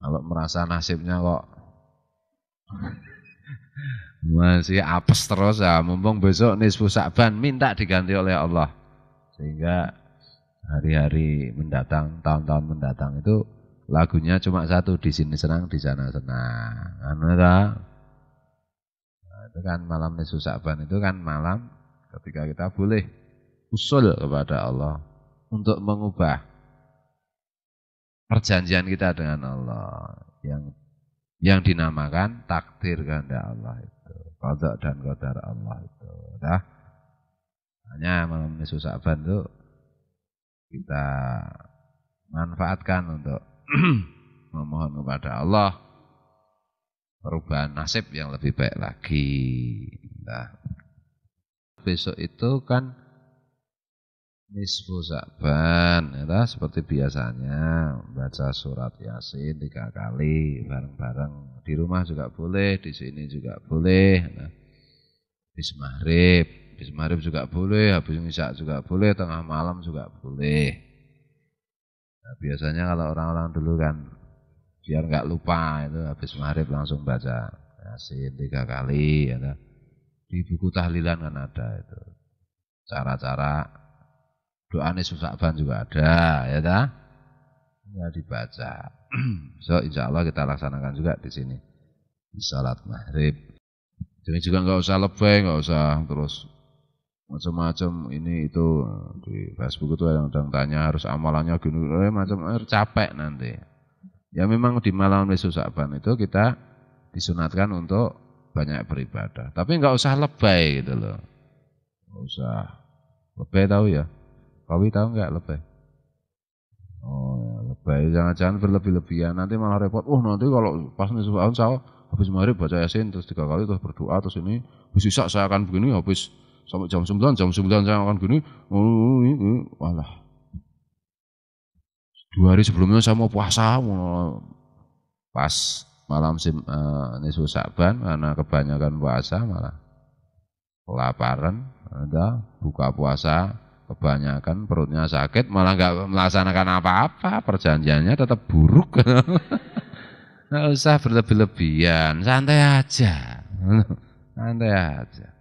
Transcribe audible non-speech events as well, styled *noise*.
Kalau merasa nasibnya kok masih apes terus ya, mumpung besok nisfu Sa'ban minta diganti oleh Allah. Sehingga hari-hari mendatang, tahun-tahun mendatang itu lagunya cuma satu di sini senang, di sana senang. Anu nah, itu kan malam nisfu Sa'ban itu kan malam ketika kita boleh usul kepada Allah untuk mengubah perjanjian kita dengan Allah yang yang dinamakan takdir kehendak Allah itu, kodok dan kodar Allah itu. Nah, hanya malam nisfu Sa'ban itu kita manfaatkan untuk *clears throat* memohon kepada Allah perubahan nasib yang lebih baik lagi. Nah, besok itu kan nisfu Sa'ban ya seperti biasanya baca surat Yasin tiga kali bareng-bareng. Di rumah juga boleh di sini juga boleh nah, habis maghrib habis maghrib juga boleh habis isya juga boleh tengah malam juga boleh. Nah, biasanya kalau orang-orang dulu kan biar nggak lupa itu habis maghrib langsung baca Yasin tiga kali ya di buku tahlilan kan ada itu. Cara-cara Doa Sa'ban juga ada, ya dah. Ya dibaca. *clears throat* so insya Allah kita laksanakan juga di sini. Di salat maghrib. Jadi juga nggak usah lebay, nggak usah terus macam-macam ini itu di Facebook itu yang sedang tanya harus amalannya gini, eh, macam eh, capek nanti. Ya memang di malam Yesus Sa'ban itu kita disunatkan untuk banyak beribadah. Tapi nggak usah lebay gitu loh. Nggak usah lebay tahu ya. Kawi tahu nggak lebay? Oh, ya, lebay jangan-jangan berlebih-lebihan nanti malah repot. Oh, nanti kalau pas nih tahun saya habis maghrib baca yasin terus tiga kali terus berdoa terus ini bisa saya akan begini habis sampai jam 9 jam 9 saya akan begini. Oh, walah. Dua hari sebelumnya saya mau puasa, mau pas malam sim, uh, nisfu Sa'ban karena kebanyakan puasa malah kelaparan, ada buka puasa Kebanyakan perutnya sakit malah nggak melaksanakan apa-apa, perjanjiannya tetap buruk. *laughs* Nggak usah berlebih-lebihan, santai aja. *laughs* Santai aja.